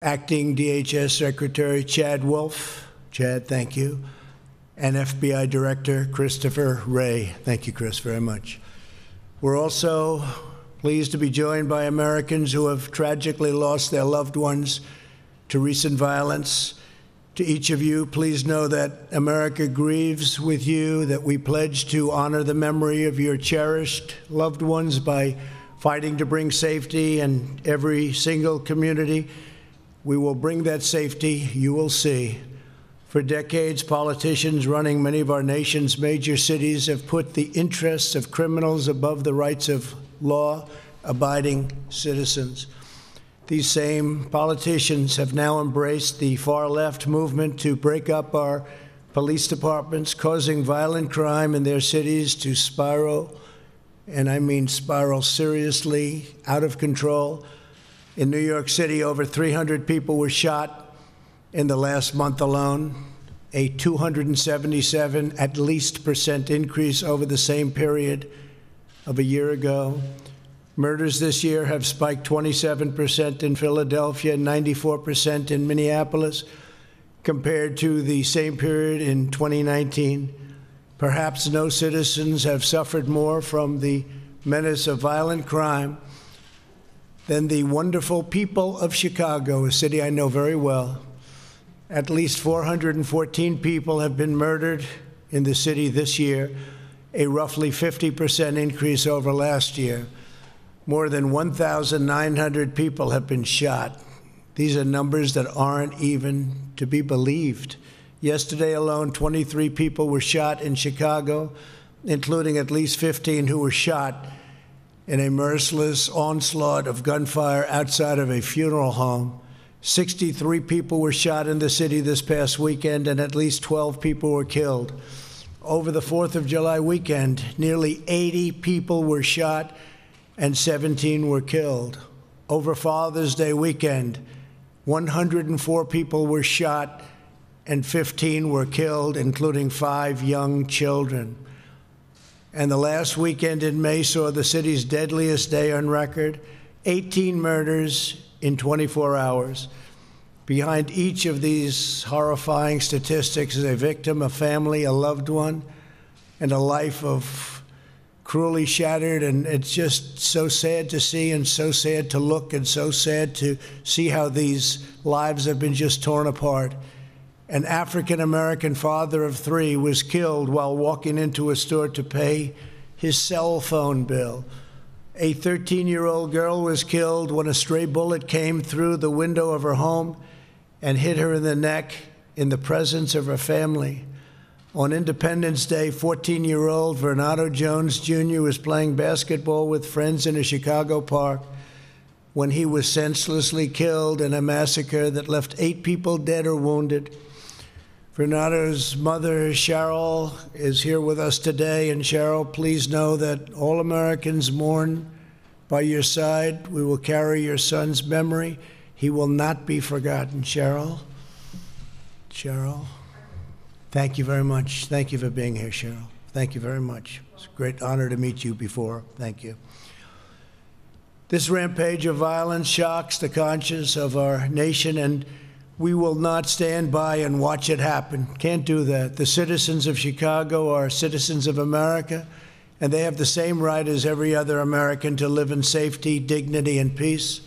Acting DHS Secretary Chad Wolf. Chad, thank you. And FBI Director Christopher Wray. Thank you, Chris, very much. We're also pleased to be joined by Americans who have tragically lost their loved ones to recent violence. To each of you, please know that America grieves with you, that we pledge to honor the memory of your cherished loved ones by fighting to bring safety in every single community. We will bring that safety, you will see. For decades, politicians running many of our nation's major cities have put the interests of criminals above the rights of law abiding citizens. These same politicians have now embraced the far left movement to break up our police departments, causing violent crime in their cities to spiral, and I mean spiral seriously out of control. In New York City, over 300 people were shot in the last month alone, a 277 at least percent increase over the same period of a year ago. Murders this year have spiked 27% in Philadelphia, and 94% in Minneapolis, compared to the same period in 2019. Perhaps no citizens have suffered more from the menace of violent crime than the wonderful people of Chicago, a city I know very well. At least 414 people have been murdered in the city this year, a roughly 50% increase over last year. More than 1,900 people have been shot. These are numbers that aren't even to be believed. Yesterday alone, 23 people were shot in Chicago, including at least 15 who were shot in a merciless onslaught of gunfire outside of a funeral home. 63 people were shot in the city this past weekend, and at least 12 people were killed. Over the 4th of July weekend, nearly 80 people were shot and 17 were killed. Over Father's Day weekend, 104 people were shot and 15 were killed, including five young children. And the last weekend in May saw the city's deadliest day on record 18 murders in 24 hours. Behind each of these horrifying statistics is a victim, a family, a loved one, and a life of cruelly shattered. And it's just so sad to see and so sad to look and so sad to see how these lives have been just torn apart. An African American father of three was killed while walking into a store to pay his cell phone bill. A 13 year old girl was killed when a stray bullet came through the window of her home and hit her in the neck in the presence of her family. On Independence Day, 14 year old Vernado Jones Jr. was playing basketball with friends in a Chicago park when he was senselessly killed in a massacre that left eight people dead or wounded. Vernado's mother, Cheryl, is here with us today. And Cheryl, please know that all Americans mourn by your side. We will carry your son's memory. He will not be forgotten. Cheryl? Cheryl? Thank you very much. Thank you for being here, Cheryl. Thank you very much. It's a great honor to meet you before. Thank you. This rampage of violence shocks the conscience of our nation, and we will not stand by and watch it happen. Can't do that. The citizens of Chicago are citizens of America, and they have the same right as every other American to live in safety, dignity, and peace.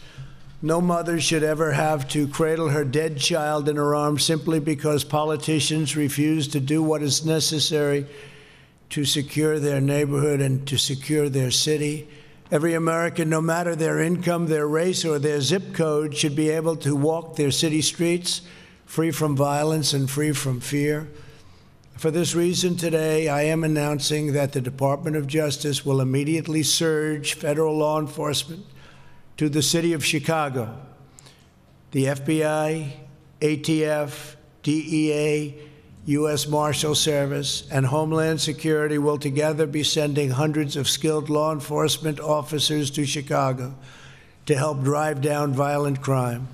No mother should ever have to cradle her dead child in her arms simply because politicians refuse to do what is necessary to secure their neighborhood and to secure their city. Every American, no matter their income, their race, or their zip code, should be able to walk their city streets free from violence and free from fear. For this reason, today I am announcing that the Department of Justice will immediately surge federal law enforcement to the city of Chicago. The FBI, ATF, DEA, U.S. Marshal Service, and Homeland Security will together be sending hundreds of skilled law enforcement officers to Chicago to help drive down violent crime.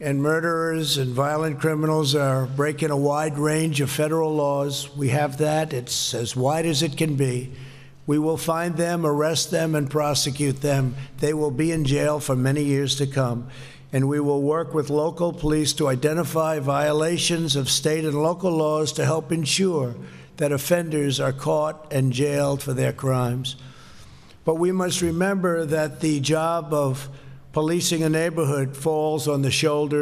And murderers and violent criminals are breaking a wide range of federal laws. We have that, it's as wide as it can be. We will find them, arrest them, and prosecute them. They will be in jail for many years to come. And we will work with local police to identify violations of state and local laws to help ensure that offenders are caught and jailed for their crimes. But we must remember that the job of policing a neighborhood falls on the shoulders